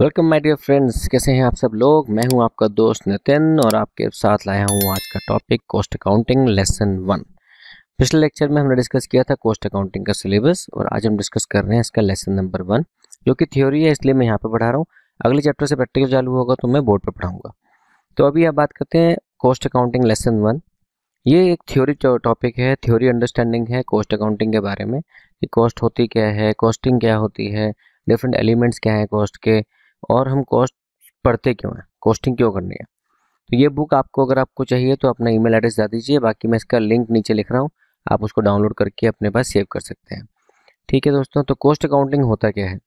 Welcome my dear friends कैसे हैं आप सब लोग? मैं हूँ आपका दोस्त नितिन और आपके साथ लाया हूँ आज का topic cost accounting lesson one पिछले लेक्चर में हमने डिस्कस किया था कॉस्ट अकाउंटिंग का सिलेबस और आज हम डिस्कस कर रहे हैं इसका लेसन नंबर वन जो कि थ्योरी है, इसलिए मैं यहाँ पर पढ़ा रहा हूँ। अगले चैप्टर से प्रैक्टिकल चालू होगा तो मैं बोर्ड पर पढ़ाऊँगा। तो अभी आप बात करते हैं कॉस्ट अकाउंटिंग लेसन वन ये एक थ्योरी टॉपिक है थ्योरी अंडरस्टैंडिंग है कॉस्ट अकाउंटिंग के बारे में, कि कॉस्ट होती क्या है कॉस्टिंग क्या होती है डिफरेंट एलिमेंट्स क्या हैं कॉस्ट के और हम कॉस्ट पढ़ते क्यों हैं? कॉस्टिंग क्यों करनी है? तो ये बुक आपको अगर आपको चाहिए तो अपना ईमेल एड्रेस दे दीजिए, बाकी मैं इसका लिंक नीचे लिख रहा हूँ। आप उसको डाउनलोड करके अपने पास सेव कर सकते हैं। ठीक है दोस्तों तो कॉस्ट अकाउंटिंग होता क्या है?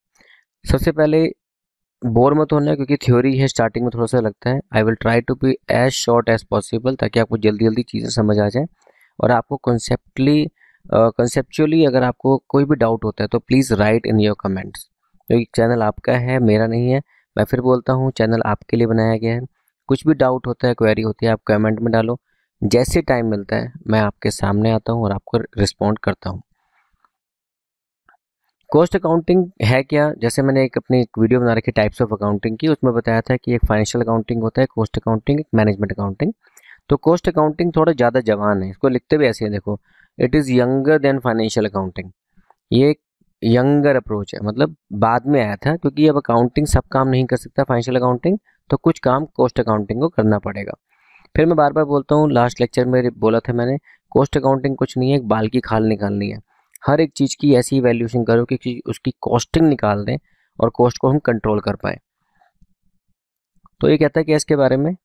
सबसे पहले बोर मत होना क्योंकि थ्योरी है स्टार्टिंग में थोड़ा सा लगता है। I will try to be as short as possible ताकि आपको जल्दी जल्दी चीज़ें समझ आ जाए। और आपको कंसेप्टली कंसेप्चुअली अगर आपको कोई भी डाउट होता है तो please write in your comments क्योंकि चैनल आपका है, मेरा नहीं है, मैं फिर बोलता हूँ, चैनल आपके लिए बनाया गया है। कुछ भी डाउट होता है, क्वेरी होती है, आप कमेंट में डालो। जैसे टाइम मिलता है, मैं आपके सामने आता हूँ और आपको रिस्पॉन्ड करता हूँ। कॉस्ट अकाउंटिंग है क्या? जैसे मैंने एक अपनी एक वीडियो बना रखी टाइप्स ऑफ़ अकाउंटिंग की, उसमें बताया था कि एक फाइनेंशियल अकाउंटिंग होता है कॉस्ट अकाउंटिंग एक मैनेजमेंट अकाउंटिंग तो कॉस्ट अकाउंटिंग थोड़ा ज़्यादा जवान है, इसको लिखते भी ऐसे देखो। It is younger than financial accounting ये यंगर अप्रोच है। मतलब बाद में आया था, क्योंकि अब अकाउंटिंग सब काम नहीं कर सकता फाइनेंशियल अकाउंटिंग तो कुछ काम कॉस्ट अकाउंटिंग को करना पड़ेगा। फिर मैं बार बार बोलता हूँ लास्ट लेक्चर में बोला था मैंने कॉस्ट अकाउंटिंग कुछ नहीं है, एक बाल की खाल निकालनी है। हर एक चीज़ की ऐसी वैल्यूशन करो कि उसकी कॉस्टिंग निकाल दें और कॉस्ट को हम कंट्रोल कर पाए। तो ये कहता है कि इसके बारे में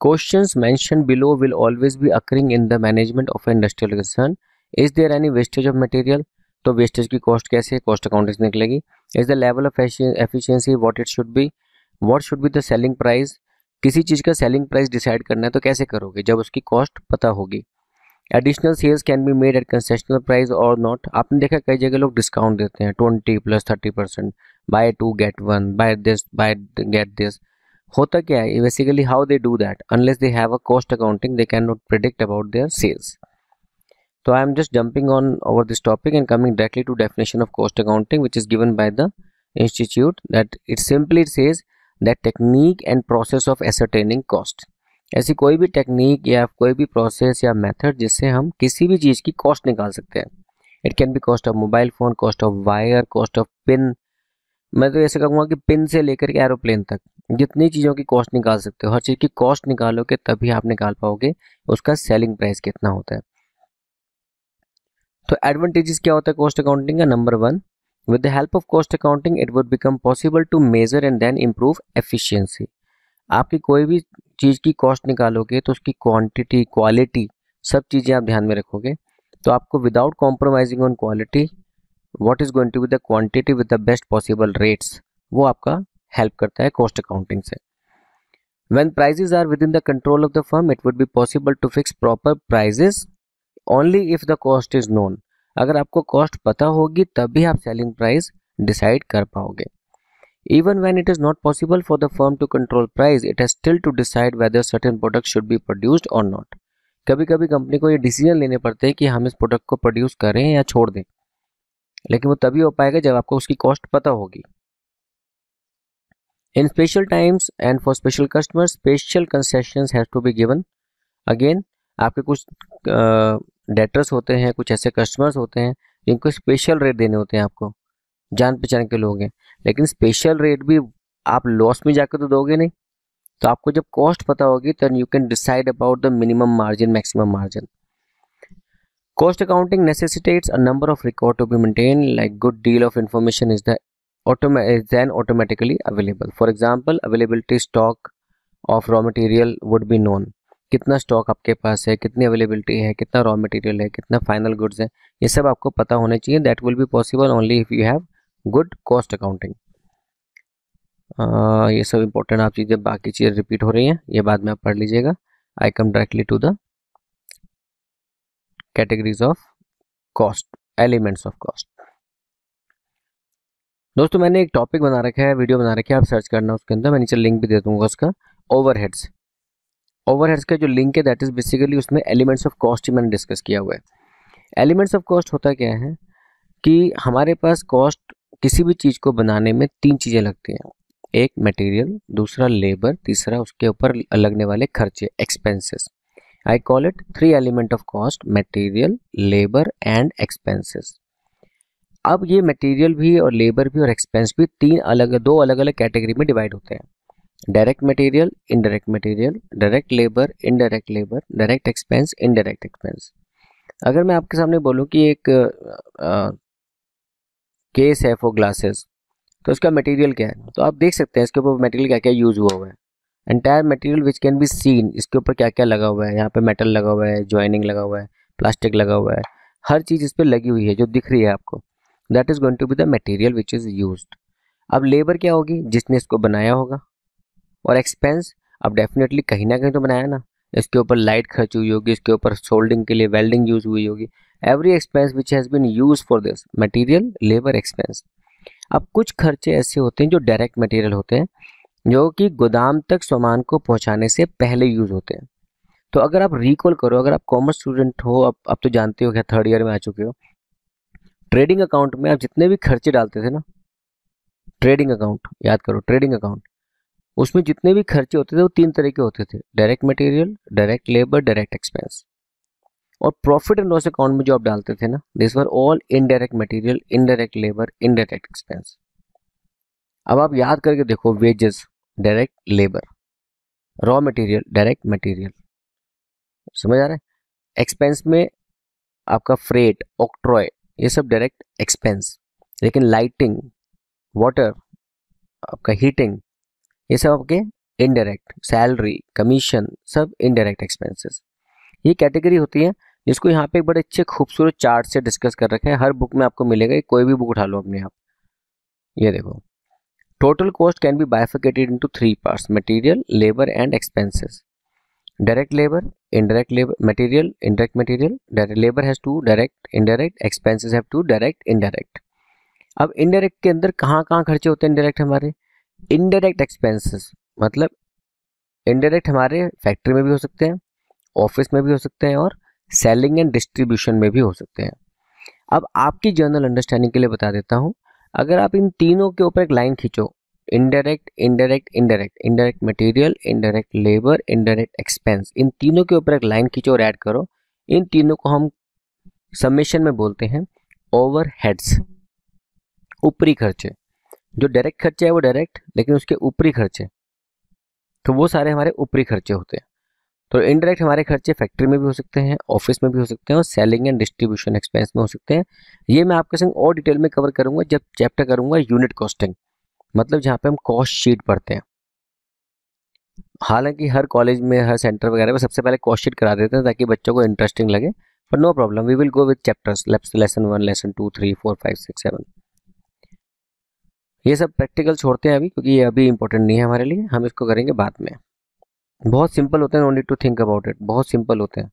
Questions mentioned below will always be occurring in the management of an industrial concern. Is there any wastage of material? तो वेस्टेज की कॉस्ट कैसे कॉस्ट अकाउंटिंग से निकलेगी। Is the level of efficiency what it should be what should be the selling price किसी चीज़ का selling price decide करना है तो कैसे करोगे? जब उसकी कॉस्ट पता होगी। Additional sales can be made at concessional price और नॉट आपने देखा कई जगह लोग डिस्काउंट देते हैं। Twenty plus thirty percent buy two get one buy this buy get this होता क्या है? Basically how they do that unless they have a cost accounting they can not predict about their sales तो I am just jumping on over this topic and coming directly to definition of cost accounting which is given by the institute that it simply says that technique and process of ascertaining cost ऐसी कोई भी technique या कोई भी process या method जिससे हम किसी भी चीज़ की कॉस्ट निकाल सकते हैं। It can be cost of mobile phone cost of wire cost of pin मैं तो ऐसे कहूँगा कि पिन से लेकर के एरोप्लेन तक, जितनी चीज़ों की कॉस्ट निकाल सकते हो, हर चीज़ की कॉस्ट निकालोगे, तभी आप निकाल पाओगे, उसका सेलिंग प्राइस कितना होता है। तो एडवांटेजेस क्या होता है कॉस्ट अकाउंटिंग का? Number one with the help of cost accounting it would become possible to measure and then improve efficiency आपकी कोई भी चीज़ की कॉस्ट निकालोगे तो उसकी क्वांटिटी क्वालिटी सब चीज़ें आप ध्यान में रखोगे तो आपको without compromising on quality what is going to with the quantity with the best possible rates वो आपका हेल्प करता है कॉस्ट अकाउंटिंग से। When prices are within the control of the firm it would be possible to fix proper prices only if the cost is known अगर आपको cost पता होगी, तभी आप सेलिंग प्राइस डिसाइड कर पाओगे। Even when it is not possible for the firm to control price it has still to decide whether certain product should be produced और not कभी कभी कंपनी को ये डिसीज़न लेने पड़ते हैं कि हम इस प्रोडक्ट को प्रोड्यूस करें या छोड़ दें। लेकिन वो तभी हो पाएगा जब आपको उसकी कॉस्ट पता होगी। And for special customers, special concessions has to be given. Again, आपके कुछ डेटर्स uh, होते हैं कुछ ऐसे कस्टमर्स होते हैं जिनको स्पेशल रेट देने होते हैं आपको। जान पहचान के लोग हैं। लेकिन स्पेशल रेट भी आप लॉस में जाकर तो दोगे नहीं। तो आपको जब कॉस्ट पता होगी तो you can decide about the minimum margin maximum margin cost accounting necessitates a number of record to be maintained like good deal of information is the is then automatically available for example availability stock of raw material would be known कितना stock आपके पास है कितनी availability है कितना raw material है कितना final goods है ये सब आपको पता होना चाहिए that will be possible only if you have good cost accounting ये सब इंपॉर्टेंट आप चीज़ें बाकी चीज़ें रिपीट हो रही हैं ये बाद में आप पढ़ लीजिएगा I come directly to the categories of cost elements of cost दोस्तों, मैंने एक टॉपिक बना रखा है वीडियो बना रखा है, आप सर्च करना उसके अंदर मैं नीचे लिंक भी दे दूँगा उसका ओवरहेड्स ओवरहेड्स का जो लिंक है दैट इज़ बेसिकली उसमें एलिमेंट्स ऑफ़ कॉस्ट ही मैंने डिस्कस किया हुआ है. एलिमेंट्स ऑफ़ कॉस्ट होता क्या है कि हमारे पास कॉस्ट किसी भी चीज़ को बनाने में तीन चीज़ें लगती हैं. एक मटेरियल दूसरा लेबर तीसरा, उसके ऊपर लगने वाले खर्चे expenses I call it three element of cost material labour and expenses अब ये मटेरियल भी और लेबर भी और एक्सपेंस भी तीन अलग, दो अलग अलग कैटेगरी में डिवाइड होते हैं। Direct material indirect material direct labour indirect labour direct expense indirect expense अगर मैं आपके सामने बोलूँ कि एक केस है फॉर ग्लासेस तो इसका मटेरियल क्या है? तो आप देख सकते हैं इसके ऊपर मटेरियल क्या क्या यूज़ हुआ हुआ है। Entire material which can be seen इसके ऊपर क्या क्या लगा हुआ है? यहाँ पे मेटल लगा हुआ है ज्वाइनिंग लगा हुआ है प्लास्टिक लगा हुआ है। हर चीज़ इस पर लगी हुई है जो दिख रही है आपको। That is going to be the material which is use अब लेबर क्या होगी? जिसने इसको बनाया होगा। और एक्सपेंस अब डेफिनेटली कहीं ना कहीं तो बनाया ना। इसके ऊपर लाइट खर्च हुई होगी, इसके ऊपर सोल्डिंग के लिए वेल्डिंग यूज़ हुई होगी। Every expense which has been use for this material labour expense अब कुछ खर्चे ऐसे होते हैं जो डायरेक्ट मटेरियल होते हैं। जो कि गोदाम तक सामान को पहुँचाने से पहले यूज़ होते हैं। तो अगर आप रिकॉल करो अगर आप कॉमर्स स्टूडेंट हो आप, अब तो जानते हो क्या थर्ड ईयर में आ चुके हो। ट्रेडिंग अकाउंट में आप जितने भी खर्चे डालते थे ना ट्रेडिंग अकाउंट याद करो ट्रेडिंग अकाउंट उसमें जितने भी खर्चे होते थे वो तीन तरह के होते थे। Direct material direct labour direct expense और प्रॉफिट एंड लॉस अकाउंट में जो आप डालते थे ना this were all indirect material indirect labour indirect expense अब आप याद करके देखो wages direct labour raw material direct material समझ आ रहा है? एक्सपेंस में आपका फ्रेट ऑक्ट्रॉय ये सब डायरेक्ट एक्सपेंस लेकिन लाइटिंग वाटर आपका हीटिंग ये सब आपके इनडायरेक्ट सैलरी कमीशन सब इनडायरेक्ट एक्सपेंसेस ये कैटेगरी होती है जिसको यहाँ पे एक बड़े अच्छे खूबसूरत चार्ट से डिस्कस कर रखे हैं। हर बुक में आपको मिलेगा कोई भी बुक उठा लो अपने आप। ये देखो। Total cost can be bifurcated into three parts material labour and expenses direct labour labor, material, indirect material. Direct labor has to direct, indirect. Expenses have to direct, indirect. अब इनडायरेक्ट के अंदर कहाँ कहाँ खर्चे होते हैं इनडायरेक्ट हमारे? Indirect expenses मतलब इनडायरेक्ट हमारे फैक्ट्री में भी हो सकते हैं ऑफ़िस में भी हो सकते हैं और सेलिंग एंड डिस्ट्रीब्यूशन में भी हो सकते हैं। अब आपकी जर्नल अंडरस्टैंडिंग के लिए बता देता हूँ। अगर आप इन तीनों के ऊपर एक लाइन खींचो indirect indirect indirect indirect material indirect labour indirect expense इन तीनों के ऊपर एक लाइन खींचो और ऐड करो, इन तीनों को हम समेशन में बोलते हैं ओवर हेड्स ऊपरी खर्चे। जो डायरेक्ट खर्चे है वो डायरेक्ट लेकिन उसके ऊपरी खर्चे। तो वो सारे हमारे ऊपरी खर्चे होते हैं। तो इनडायरेक्ट हमारे खर्चे फैक्ट्री में भी हो सकते हैं ऑफ़िस में भी हो सकते हैं और सेलिंग एंड डिस्ट्रीब्यूशन एक्सपेंस में हो सकते हैं। ये मैं आपके संग और डिटेल में कवर करूँगा, जब चैप्टर करूँगा यूनिट कॉस्टिंग मतलब जहाँ पे हम कॉस्ट शीट पढ़ते हैं। हालाँकि हर कॉलेज में, हर सेंटर वगैरह में सबसे पहले कॉस्ट शीट करा देते हैं ताकि बच्चों को इंटरेस्टिंग लगे, पर no problem we will go with chapters lesson one lesson two three four five six seven ये सब प्रैक्टिकल छोड़ते हैं अभी, क्योंकि ये अभी इंपॉर्टेंट नहीं है हमारे लिए, हम इसको करेंगे बाद में। बहुत सिंपल होते हैं only to think about it बहुत सिंपल होते हैं।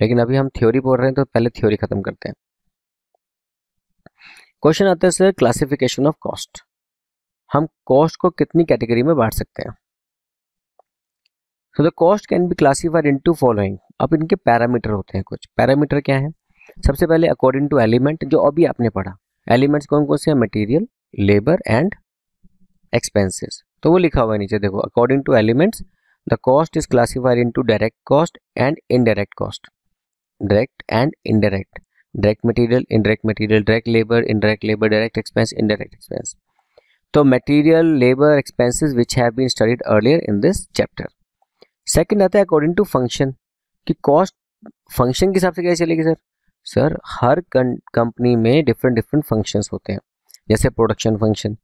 लेकिन अभी हम थ्योरी पढ़ रहे हैं तो पहले थ्योरी खत्म करते हैं। क्वेश्चन आता है सर क्लासिफिकेशन ऑफ़ कॉस्ट हम कॉस्ट को कितनी कैटेगरी में बांट सकते हैं? So the cost can be classified into following अब इनके पैरामीटर होते हैं कुछ। पैरामीटर क्या है? सबसे पहले अकॉर्डिंग टू एलिमेंट जो अभी आपने पढ़ा। एलिमेंट्स कौन कौन से हैं? मटेरियल लेबर एंड एक्सपेंसेस तो वो लिखा हुआ है नीचे, देखो according to elements the cost is classified into direct cost and indirect cost direct and indirect direct material indirect material direct labour indirect labour direct expense indirect expense तो material labour expenses which have been studied earlier in this chapter second आता है according to function कि cost function के हिसाब से कैसे चलेगी sir sir हर कंपनी में डिफरेंट डिफरेंट फ़ंक्शंस होते हैं. जैसे प्रोडक्शन फ़ंक्शन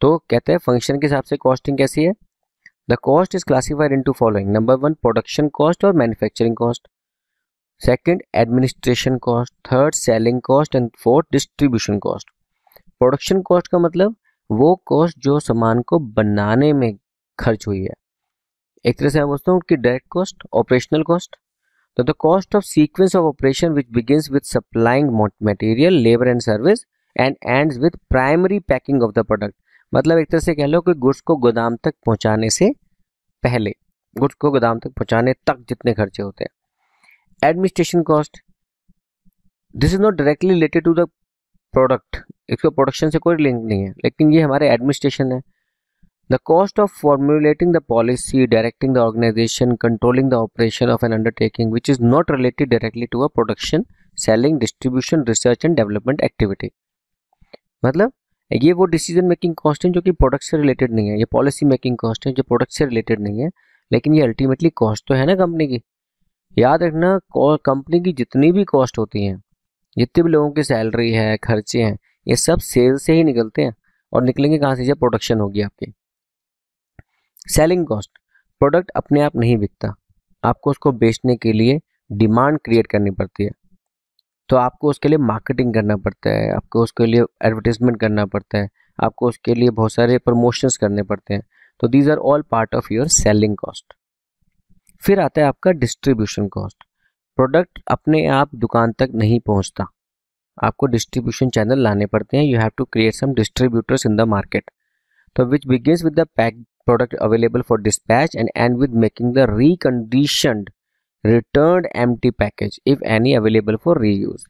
तो कहते हैं फ़ंक्शन के हिसाब से कॉस्टिंग कैसी है? The cost is classified into following number one production cost और manufacturing cost second administration cost third selling cost and fourth distribution cost production cost का मतलब वो कॉस्ट जो सामान को बनाने में खर्च हुई है। एक तरह से मैं बोलता हूँ कि डायरेक्ट कॉस्ट ऑपरेशनल कॉस्ट तो the cost of sequence of operation which begins with supplying material labour and service and ends with primary packing of the product मतलब एक तरह से कह लो कि गुड्स को गोदाम तक पहुँचाने से पहले, गुड्स को गोदाम तक पहुँचाने तक जितने खर्चे होते हैं। Administration cost this is not directly related to the product इसको प्रोडक्शन से कोई लिंक नहीं है, लेकिन ये हमारे एडमिनिस्ट्रेशन है। The cost of formulating the policy directing the organisation controlling the operation of an undertaking which is not related directly to a production selling distribution research and development activity मतलब ये वो decision making cost है जो कि product से related नहीं है, ये पॉलिसी मेकिंग कॉस्ट है जो प्रोडक्ट से रिलेटेड नहीं है, लेकिन ये अल्टीमेटली कॉस्ट तो है ना कंपनी की। याद रखना कंपनी की जितनी भी कॉस्ट होती है, जितने भी लोगों की सैलरी है, खर्चे हैं, ये सब सेल से ही निकलते हैं और निकलेंगे कहाँ से? जब प्रोडक्शन होगी आपकी। सेलिंग कॉस्ट प्रोडक्ट अपने आप नहीं बिकता। आपको उसको बेचने के लिए डिमांड क्रिएट करनी पड़ती है। तो आपको उसके लिए मार्केटिंग करना पड़ता है, आपको उसके लिए एडवर्टीजमेंट करना पड़ता है, आपको उसके लिए बहुत सारे प्रमोशंस करने पड़ते हैं। तो these are all part of your selling cost फिर आता है आपका डिस्ट्रीब्यूशन कॉस्ट प्रोडक्ट अपने आप दुकान तक नहीं पहुँचता। आपको डिस्ट्रीब्यूशन चैनल लाने पड़ते हैं। You have to create some distributors in the market तो which begins with the pack product available for dispatch and end with making the reconditioned return em package if any available for reuse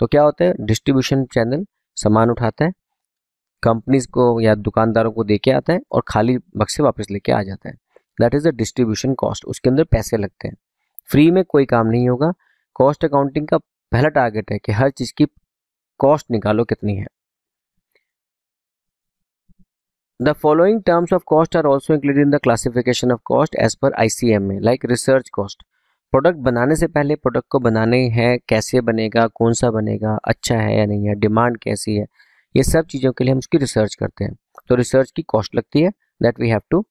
तो क्या होता है? Distribution channel सामान उठाता है companies को या दुकानदारों को दे के आता है और खाली बक्से वापस लेके आ जाता है। That is the distribution cost उसके अंदर पैसे लगते हैं। फ्री में कोई काम नहीं होगा। कॉस्ट अकाउंटिंग का पहला टारगेट है कि हर चीज़ की कॉस्ट निकालो कितनी है। The following terms of cost are also included in the classification of cost as per ICMA like research cost product बनाने से पहले प्रोडक्ट को बनाने हैं, कैसे बनेगा कौन सा बनेगा अच्छा है या नहीं है, डिमांड कैसी है, ये सब चीज़ों के लिए हम उसकी रिसर्च करते हैं। तो रिसर्च की कॉस्ट लगती है that we have to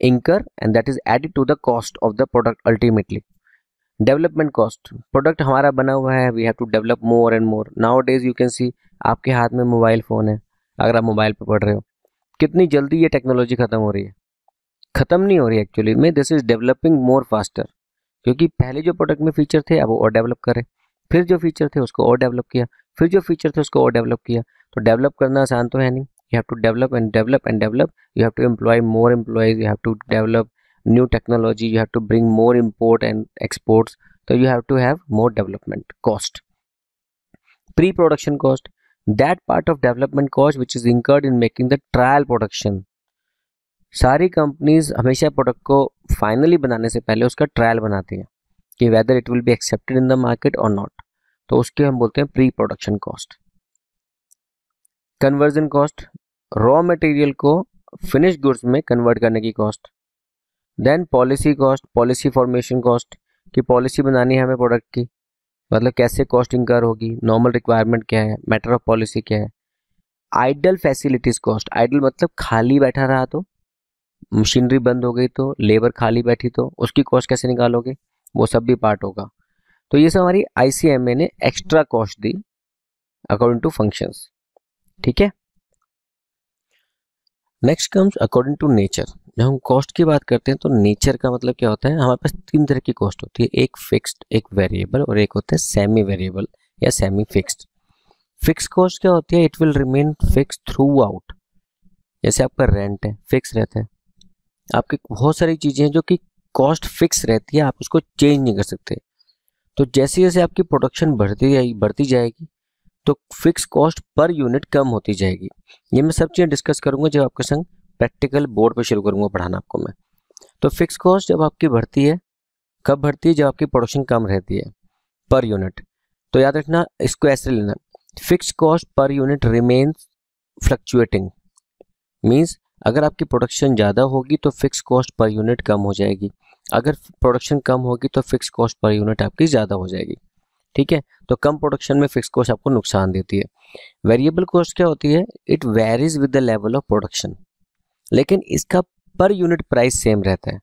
incur and that is added to the cost of the product ultimately development cost product हमारा बना हुआ है we have to develop more and more nowadays you can see आपके हाथ में mobile phone है, अगर आप मोबाइल पर पढ़ रहे हो। कितनी जल्दी ये टेक्नोलॉजी ख़त्म हो रही है? ख़त्म नहीं हो रही एक्चुअली में this is developing more faster क्योंकि पहले जो प्रोडक्ट में फीचर थे, अब वो और डेवलप करे। फिर जो फीचर थे, उसको और डेवलप किया। फिर जो फीचर थे, उसको और डेवलप किया। तो डेवलप करना आसान तो है नहीं। You have to develop and develop and develop you have to employ more employees you have to develop new technology you have to bring more import and exports तो you have to have more development cost pre production cost that part of development cost which is incurred in making the trial production सारी companies हमेशा product को finally बनाने से पहले उसका trial बनाती हैं कि whether it will be accepted in the market और नॉट तो उसके हम बोलते हैं pre production cost conversion cost raw material को फिनिश गुड्स में कन्वर्ट करने की cost then policy cost policy formation cost की पॉलिसी बनानी है हमें प्रोडक्ट की. मतलब कैसे कॉस्ट इंकर होगी नॉर्मल रिक्वायरमेंट क्या है मैटर ऑफ़ पॉलिसी क्या है. आइडल फैसिलिटीज़ कॉस्ट आइडल मतलब खाली बैठा रहा तो मशीनरी बंद हो गई तो लेबर खाली बैठी तो उसकी कॉस्ट कैसे निकालोगे? वो सब भी पार्ट होगा। तो ये सब हमारी आईसीएमए ने एक्स्ट्रा कॉस्ट दी अकॉर्डिंग टू फ़ंक्शंस ठीक है? Next comes according to nature जब हम कॉस्ट की बात करते हैं तो नेचर का मतलब क्या होता है? हमारे पास तीन तरह की कॉस्ट होती है। एक फिक्स्ड एक वेरिएबल और एक होता है सेमी वेरिएबल या सेमी फिक्स्ड फिक्स कॉस्ट क्या होती है? It will remain fix throughout जैसे आपका रेंट है फिक्स रहता है। आपकी बहुत सारी चीज़ें हैं जो कि कॉस्ट फिक्स रहती है, आप उसको चेंज नहीं कर सकते। तो जैसे जैसे आपकी प्रोडक्शन बढ़ती जाएगी बढ़ती जाएगी तो फिक्स कॉस्ट पर यूनिट कम होती जाएगी। ये मैं सब चीज़ें डिस्कस करूँगा जब आपके संग प्रैक्टिकल बोर्ड पर शुरू करूँगा पढ़ाना आपको मैं। तो फिक्स कॉस्ट जब आपकी बढ़ती है, कब बढ़ती है? जब आपकी प्रोडक्शन कम रहती है पर यूनिट तो याद रखना, इसको ऐसे लेना। Fix cost per unit remains fluctuating means अगर आपकी प्रोडक्शन ज़्यादा होगी तो फिक्स कॉस्ट पर यूनिट कम हो जाएगी। अगर प्रोडक्शन कम होगी तो फिक्स कॉस्ट पर यूनिट आपकी ज़्यादा हो जाएगी। ठीक है? तो कम प्रोडक्शन में फिक्स कॉस्ट आपको नुकसान देती है। वेरिएबल कॉस्ट क्या होती है? It varies with the level of production लेकिन इसका पर यूनिट प्राइस सेम रहता है।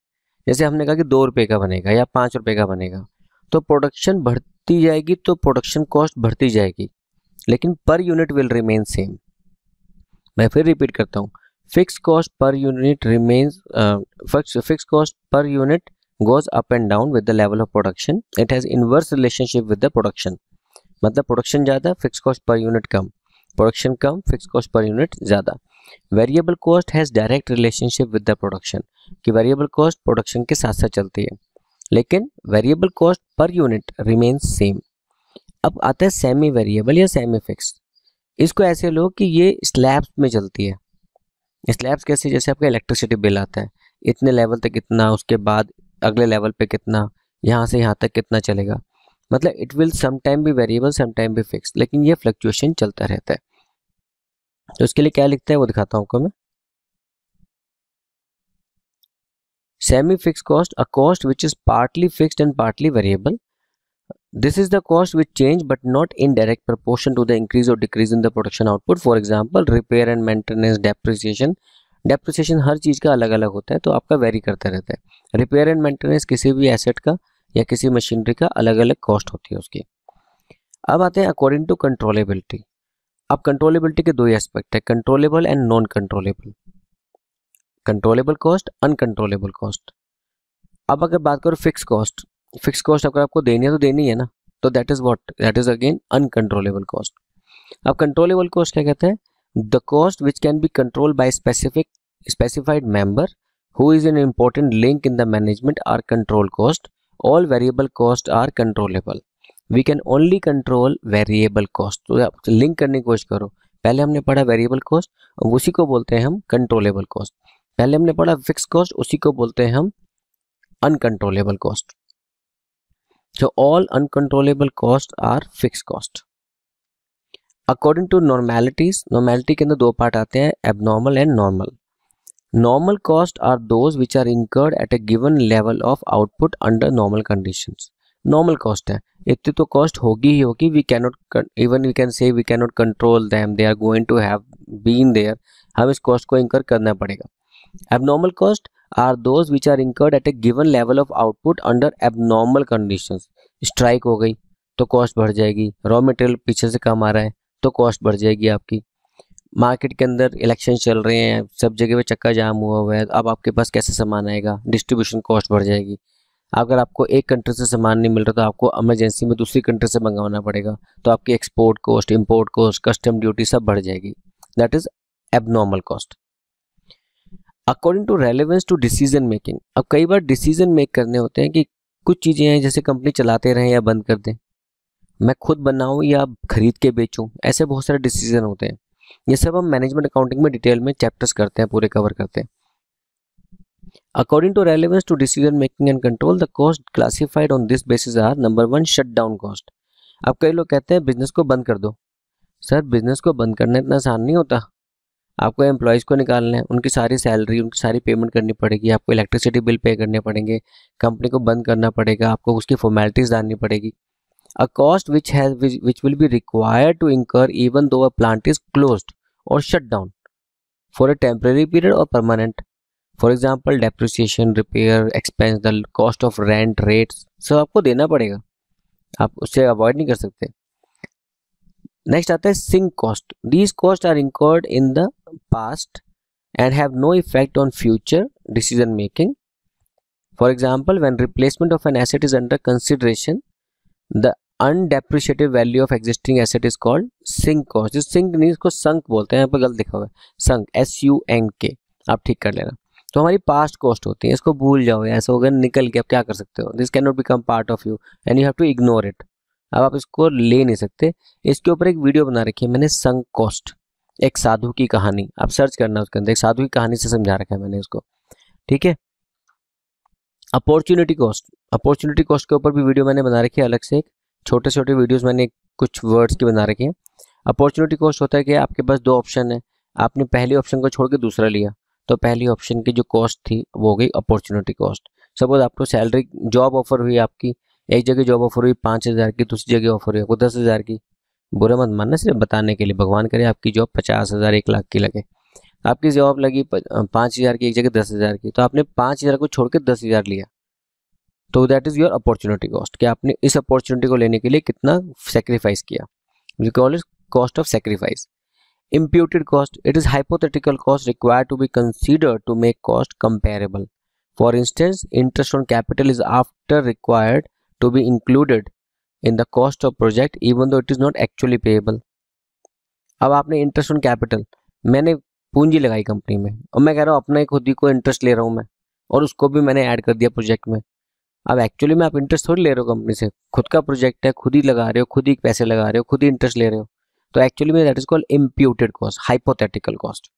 जैसे हमने कहा कि दो रुपये का बनेगा या पाँच रुपये का बनेगा। तो प्रोडक्शन बढ़ती जाएगी तो प्रोडक्शन कॉस्ट बढ़ती जाएगी। लेकिन per unit will remain same मैं फिर रिपीट करता हूँ। Fixed cost per unit remains fixed cost per unit goes up and down with the level of production. It has inverse relationship with the production. मतलब production ज़्यादा fix cost per unit कम। Production कम fix cost per unit ज़्यादा। Variable cost has direct relationship with the production कि variable cost production के साथ साथ चलती है। लेकिन variable cost per unit remains same अब आता है सेमी वेरिएबल या सेमी फिक्स इसको ऐसे लो कि ये स्लैब्स में चलती है। स्लैब्स कैसे, जैसे आपका इलेक्ट्रिसिटी बिल आता है, इतने लेवल तक कितना, उसके बाद अगले लेवल पे कितना, यहाँ से यहाँ तक कितना चलेगा। मतलब इट विल सम टाइम भी वेरिएबल सम टाइम भी फिक्स लेकिन ये फ्लक्चुएशन चलता रहता है। तो इसके लिए क्या लिखता है, वो दिखाता हूँ आपको मैं। Semi fix cost, a cost which is partly fixed and partly variable this is the cost which change, but not in direct proportion to the increase or decrease in the production output. For example, repair and maintenance, depreciation. Depreciation हर चीज़ का अलग अलग होता है तो आपका very करता रहता है। रिपेयर एंड मेंटेनेंस किसी भी एसेट का या किसी मशीनरी का अलग अलग कॉस्ट होती है उसकी। अब आते हैं अकॉर्डिंग टू कंट्रोलेबिलिटी अब कंट्रोलेबिलिटी के दो ही एस्पेक्ट है controllable and non controllable controllable cost uncontrollable cost अब अगर बात करो फिक्स कॉस्ट फिक्स कॉस्ट अगर आपको देनी है तो देनी है ना। तो that is what that is again uncontrollable cost अब कंट्रोलेबल कॉस्ट क्या कहते हैं? The cost which can be control by specific specified member who is an important link in the management are control cost all variable cost are controllable we can only control variable cost तो आप link करने की कोशिश करो। पहले हमने पढ़ा variable cost उसी को बोलते हैं हम कंट्रोलेबल कॉस्ट पहले हमने पढ़ा फिक्स कॉस्ट उसी को बोलते हैं हम uncontrollable cost so, all uncontrollable costs are fixed cost according to normalities normality के अंदर दो पार्ट आते हैं abnormal and normal normal cost are those which are incurred at a given level of output under normal conditions normal cost है. इतनी तो cost होगी ही होगी. We cannot even we can say we cannot control them they are going to have been there हम इस cost को incur करना पड़ेगा. Abnormal cost are those which are incurred at a given level of output under abnormal conditions strike हो गई तो cost बढ़ जाएगी। रॉ मटेरियल पीछे से कम आ रहा है तो कॉस्ट बढ़ जाएगी आपकी। मार्केट के अंदर इलेक्शन चल रहे हैं, सब जगह पे चक्का जाम हुआ हुआ है, अब आपके पास कैसे सामान आएगा? डिस्ट्रीब्यूशन कॉस्ट बढ़ जाएगी। अगर आपको एक कंट्री से सामान नहीं मिल रहा तो आपको एमरजेंसी में दूसरी कंट्री से मंगवाना पड़ेगा तो आपकी export cost, import cost, custom duty सब बढ़ जाएगी। That is abnormal cost. According to relevance to decision making अब कई बार डिसीज़न मेक करने होते हैं कि कुछ चीज़ें हैं जैसे कंपनी चलाते रहें या बंद कर दें। मैं खुद बनाऊँ या खरीद के बेचूं, ऐसे बहुत सारे डिसीज़न होते हैं। ये सब हम मैनेजमेंट अकाउंटिंग में डिटेल में चैप्टर्स करते हैं, पूरे कवर करते हैं। According to relevance to decision making and control the cost classified on this basis are number one shut down cost अब कई लोग कहते हैं, बिज़नेस को बंद कर दो। सर, बिज़नेस को बंद करना इतना आसान नहीं होता। आपको एम्प्लॉयज़ को निकालना है, उनकी सारी सैलरी उनकी सारी पेमेंट करनी पड़ेगी, आपको इलेक्ट्रिसिटी बिल पे करने पड़ेंगे कंपनी को बंद करना पड़ेगा, आपको उसकी फॉर्मेलिटीज़ डालनी पड़ेगी। A cost which has which will be required to incur even though a plant is close और shut down for a temporary period और permanent for example depreciation repair expense the cost of rent rates सब आपको देना पड़ेगा। आप उससे avoid नहीं कर सकते। नेक्स्ट आता है sink cost these cost are incurred in the past and have no effect on future decision making. For example, when replacement of an asset is under consideration, the undepreciated value of existing asset is called sink cost. इस sink नहीं इसको sunk बोलते हैं यहाँ पर गलत लिखा हुआ है sunk S U N K आप ठीक कर लेना तो हमारी पास्ट कॉस्ट होती है इसको भूल जाओ ऐसा हो गया निकल के आप क्या कर सकते हो this can not become part of you and you have to ignore it अब आप इसको ले नहीं सकते इसके ऊपर एक वीडियो बना रखी है मैंने संक कॉस्ट एक साधु की कहानी। आप सर्च करना उसके अंदर, एक साधु की कहानी से समझा रखा है मैंने उसको। ठीक है? अपॉर्चुनिटी कॉस्ट अपॉर्चुनिटी कॉस्ट के ऊपर भी वीडियो मैंने बना रखी है अलग से एक। छोटे छोटे वीडियोस मैंने कुछ वर्ड्स की बना रखी हैं। अपॉर्चुनिटी कॉस्ट होता है कि आपके पास दो ऑप्शन है। आपने पहले ऑप्शन को छोड़ के दूसरा लिया। तो पहली ऑप्शन की जो कॉस्ट थी, वो हो गई अपॉर्चुनिटी कॉस्ट सपोज़ आपको सैलरी जॉब ऑफ़र हुई आपकी, एक जगह जॉब ऑफ़र हुई, पाँच हज़ार की, दूसरी जगह ऑफ़र हुई आपको दस हज़ार की। बुरा मत मानना, सिर्फ़ बताने के लिए। भगवान करे आपकी जॉब पचास हज़ार, एक लाख की लगे। आपकी जॉब लगी पाँच हज़ार की, एक जगह दस हज़ार की तो आपने पाँच हज़ार को छोड़ के दस हज़ार लिया। तो that is your opportunity cost कि आपने इस अपॉर्चुनिटी को लेने के लिए कितना सेक्रीफाइस किया। We call is cost of sacrifice imputed cost, it is hypothetical cost required to be considered to make cost comparable. For instance, interest on capital is after required to be included in the cost of project even though it is not actually payable अब आपने interest on capital मैंने पूंजी लगाई company में। और मैं कह रहा हूँ, अपने खुद ही को इंटरेस्ट ले रहा हूँ मैं, और उसको भी मैंने ऐड कर दिया प्रोजेक्ट में। अब एक्चुअली में आप इंटरेस्ट थोड़ी ले रहे हो कंपनी से। खुद का प्रोजेक्ट है, खुद ही लगा रहे हो, खुद ही पैसे लगा रहे हो, खुद ही इंटरेस्ट ले रहे हो। तो एक्चुअली में that is called imputed cost hypothetical cost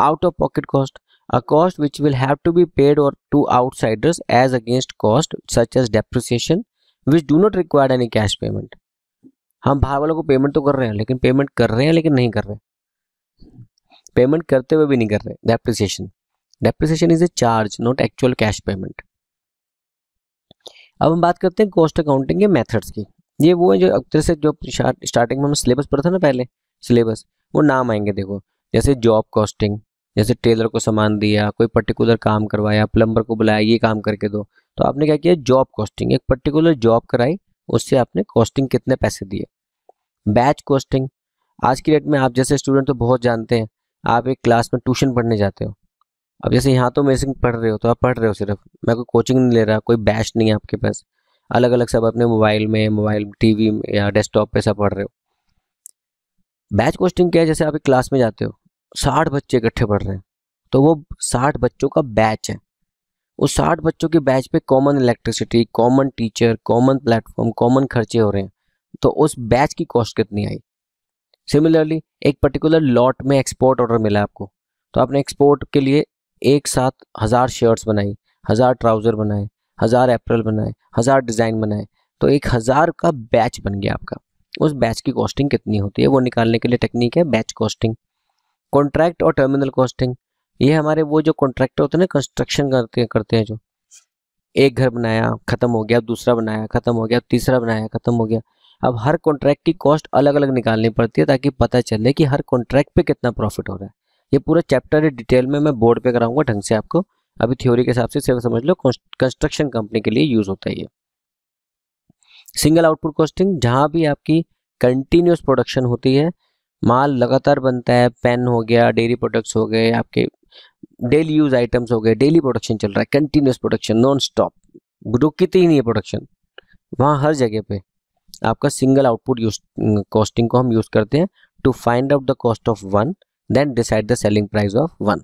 out of pocket cost a cost which will have to be paid or to outsiders as against cost such as depreciation which do not require any cash payment हम बाहर वालों को payment तो कर रहे हैं, लेकिन payment कर रहे हैं, लेकिन नहीं कर रहे। पेमेंट करते हुए भी नहीं कर रहे। Depreciation depreciation is a charge not actual cash payment अब हम बात करते हैं कॉस्ट अकाउंटिंग के मेथड्स की। ये वो है जो अब तरह से जो स्टार्टिंग में हम सिलेबस पढ़ा था ना पहले सिलेबस वो नाम आएँगे देखो। जैसे जॉब कॉस्टिंग जैसे टेलर को सामान दिया, कोई पर्टिकुलर काम करवाया प्लम्बर को बुलाया, ये काम करके दो। तो आपने क्या किया? जॉब कॉस्टिंग एक पर्टिकुलर जॉब कराई, उससे आपने कॉस्टिंग कितने पैसे दिए? बैच कॉस्टिंग आज की डेट में आप जैसे स्टूडेंट तो बहुत जानते हैं, आप एक क्लास में ट्यूशन पढ़ने जाते हो। अब जैसे यहाँ तो मेरे पढ़ रहे हो तो आप पढ़ रहे हो सिर्फ़। मैं कोई कोचिंग नहीं ले रहा, कोई बैच नहीं है आपके पास। अलग अलग सब अपने मोबाइल में मोबाइल टीवी में या डेस्कटॉप पे सब पढ़ रहे हो। बैच कोस्टिंग क्या है? जैसे आप एक क्लास में जाते हो, साठ बच्चे इकट्ठे पढ़ रहे हैं तो वो साठ बच्चों का बैच है। उस साठ बच्चों के बैच पे common electricity common teacher common platform common खर्चे हो रहे हैं। तो उस बैच की कॉस्ट कितनी आई? सिमिलरली एक पर्टिकुलर लॉट में एक्सपोर्ट ऑर्डर मिला आपको। तो आपने एक्सपोर्ट के लिए एक साथ हज़ार शर्ट्स बनाई, हज़ार ट्राउज़र बनाए, हज़ार अप्रैल बनाए, हज़ार डिज़ाइन बनाए। तो एक हज़ार का बैच बन गया आपका। उस बैच की कॉस्टिंग कितनी होती है? वो निकालने के लिए टेक्निक है बैच कॉस्टिंग कॉन्ट्रैक्ट और टर्मिनल कॉस्टिंग ये हमारे वो जो कॉन्ट्रैक्टर होते हैं ना कंस्ट्रक्शन करते हैं करते हैं जो। एक घर बनाया, ख़त्म हो गया, दूसरा बनाया, ख़त्म हो गया, तीसरा बनाया, ख़त्म हो गया। अब हर कॉन्ट्रैक्ट की कॉस्ट अलग अलग निकालनी पड़ती है ताकि पता चले कि हर कॉन्ट्रैक्ट पे कितना प्रॉफिट हो रहा है। ये पूरा चैप्टर डिटेल में मैं बोर्ड पे कराऊँगा ढंग से आपको। अभी थ्योरी के हिसाब से सिर्फ़ समझ लो कंस्ट्रक्शन कंपनी के लिए यूज़ होता है ये। सिंगल आउटपुट कॉस्टिंग जहाँ भी आपकी कंटिन्यूस प्रोडक्शन होती है माल लगातार बनता है, पेन हो गया, डेयरी प्रोडक्ट्स हो गए, आपके डेली यूज़ आइटम्स हो गए, डेली प्रोडक्शन चल रहा है कंटिन्यूस प्रोडक्शन नॉन स्टॉप रुकती ही नहीं है प्रोडक्शन। वहाँ हर जगह पे आपका सिंगल आउटपुट यूज़ कॉस्टिंग को हम यूज़ करते हैं to find out the cost of one then decide the selling price of one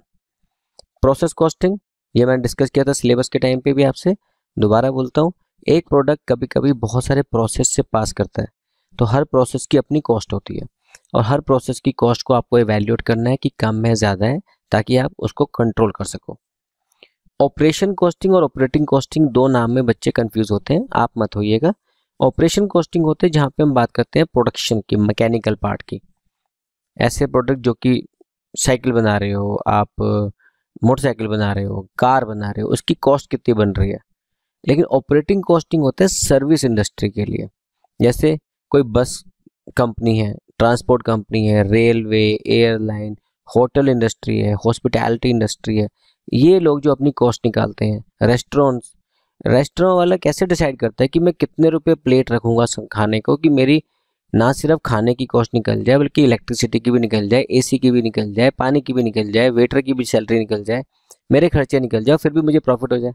process costing ये मैंने डिस्कस किया था सिलेबस के टाइम पे भी आपसे, दोबारा बोलता हूँ, एक प्रोडक्ट कभी कभी बहुत सारे प्रोसेस से पास करता है तो हर प्रोसेस की अपनी कॉस्ट होती है। और हर प्रोसेस की कॉस्ट को आपको एवेल्यूट करना है कि कम है, ज़्यादा है, ताकि आप उसको कंट्रोल कर सको। ऑपरेशन कॉस्टिंग और ऑपरेटिंग कॉस्टिंग दो नाम में बच्चे कंफ्यूज होते हैं, आप मत होइएगा। ऑपरेशन कॉस्टिंग होते हैं जहाँ पे हम बात करते हैं प्रोडक्शन की मैकेनिकल पार्ट की। ऐसे प्रोडक्ट जो कि साइकिल बना रहे हो, आप मोटरसाइकिल बना रहे हो कार बना रहे हो, उसकी कॉस्ट कितनी बन रही है? लेकिन ऑपरेटिंग कॉस्टिंग होता है सर्विस इंडस्ट्री के लिए। जैसे कोई बस कंपनी है ट्रांसपोर्ट कंपनी है, रेलवे, एयरलाइन, होटल इंडस्ट्री है, हॉस्पिटैलिटी इंडस्ट्री है, ये लोग जो अपनी कॉस्ट निकालते हैं, रेस्टोरेंट्स, रेस्टोरेंट वाला कैसे डिसाइड करता है कि मैं कितने रुपए प्लेट रखूँगा खाने को कि मेरी ना सिर्फ़ खाने की कॉस्ट निकल जाए, बल्कि इलेक्ट्रिसिटी की भी निकल जाए, एसी की भी निकल जाए, पानी की भी निकल जाए, वेटर की भी सैलरी निकल जाए, मेरे खर्चे निकल जाए फिर भी मुझे प्रॉफिट हो जाए।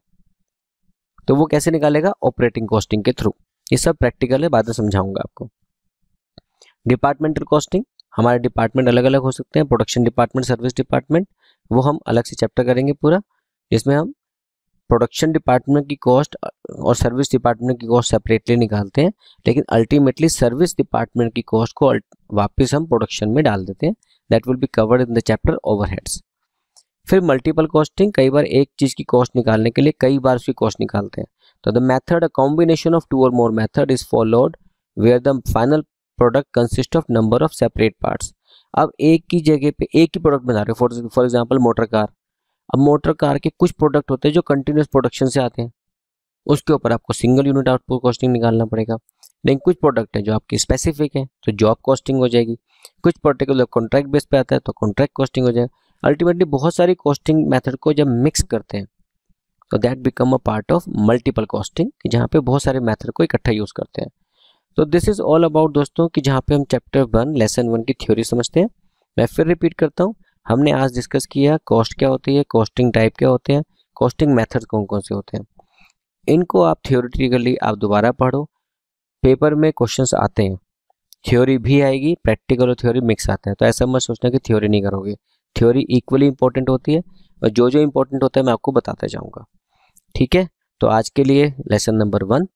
तो वो कैसे निकालेगा? ऑपरेटिंग कॉस्टिंग के थ्रू। ये सब प्रैक्टिकल है, बाद में समझाऊँगा आपको। डिपार्टमेंटल कॉस्टिंग, हमारे डिपार्टमेंट अलग अलग हो सकते हैं, प्रोडक्शन डिपार्टमेंट, सर्विस डिपार्टमेंट, वो हम अलग से चैप्टर करेंगे पूरा, जिसमें हम प्रोडक्शन डिपार्टमेंट की कॉस्ट और सर्विस डिपार्टमेंट की कॉस्ट सेपरेटली निकालते हैं, लेकिन अल्टीमेटली सर्विस डिपार्टमेंट की कॉस्ट को वापस हम प्रोडक्शन में डाल देते हैं that will be covered in the chapter overheads फिर मल्टीपल कॉस्टिंग कई बार एक चीज़ की कॉस्ट निकालने के लिए कई बार उसकी कॉस्ट निकालते हैं। तो the method a combination of two और more method is followed where the final product consist of number of separate parts अब एक की जगह पे एक ही प्रोडक्ट बना रहे हो। फॉर एग्जांपल मोटर कार अब मोटर कार के कुछ प्रोडक्ट होते हैं जो कंटिन्यूस प्रोडक्शन से आते हैं। उसके ऊपर आपको सिंगल यूनिट आउटपुट कॉस्टिंग निकालना पड़ेगा। लेकिन कुछ प्रोडक्ट है जो आपकी स्पेसिफिक है तो जॉब कॉस्टिंग हो जाएगी। कुछ पर्टिकुलर कॉन्ट्रैक्ट बेस पे आता है तो कॉन्ट्रैक्ट कॉस्टिंग हो जाएगा। अल्टीमेटली बहुत सारी कॉस्टिंग मेथड को जब मिक्स करते हैं तो that become a part of multiple costing जहाँ पे बहुत सारे मेथड को इकट्ठा यूज़ करते हैं। तो दिस इज़ ऑल अबाउट दोस्तों कि जहाँ पे हम चैप्टर वन लेसन वन की थ्योरी समझते हैं। मैं फिर रिपीट करता हूँ। हमने आज डिस्कस किया कॉस्ट क्या होती है कॉस्टिंग टाइप क्या होते हैं कॉस्टिंग मेथड कौन कौन से होते हैं। इनको आप थियोरिटिकली आप दोबारा पढ़ो। पेपर में क्वेश्चंस आते हैं। थ्योरी भी आएगी प्रैक्टिकल और थ्योरी मिक्स आता है। तो ऐसा मत सोचना कि थ्योरी नहीं करोगे। थ्योरी इक्वली इंपॉर्टेंट होती है और जो जो इंपॉर्टेंट होता है मैं आपको बताता जाऊँगा। ठीक है? तो आज के लिए लेसन नंबर वन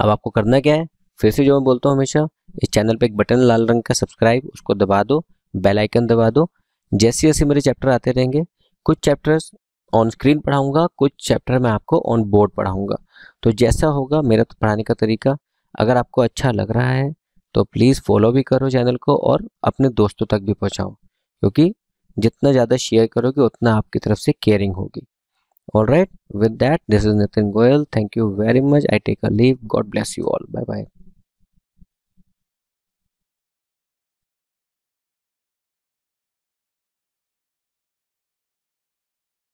अब आपको करना क्या है? फिर से जो मैं बोलता हूँ हमेशा, इस चैनल पे एक बटन लाल रंग का सब्सक्राइब, उसको दबा दो, बेल आइकन दबा दो। जैसे जैसे मेरे चैप्टर आते रहेंगे, कुछ चैप्टर्स ऑन स्क्रीन पढ़ाऊँगा, कुछ चैप्टर मैं आपको ऑन बोर्ड पढ़ाऊँगा। तो जैसा होगा, मेरा तो पढ़ाने का तरीका, अगर आपको अच्छा लग रहा है तो प्लीज़ फॉलो भी करो चैनल को और अपने दोस्तों तक भी पहुँचाओ, क्योंकि जितना ज़्यादा शेयर करोगे, उतना आपकी तरफ़ से केयरिंग होगी। All right, with that, this is nathan goyal. Thank you very much. I take a leave. God bless you all. Bye bye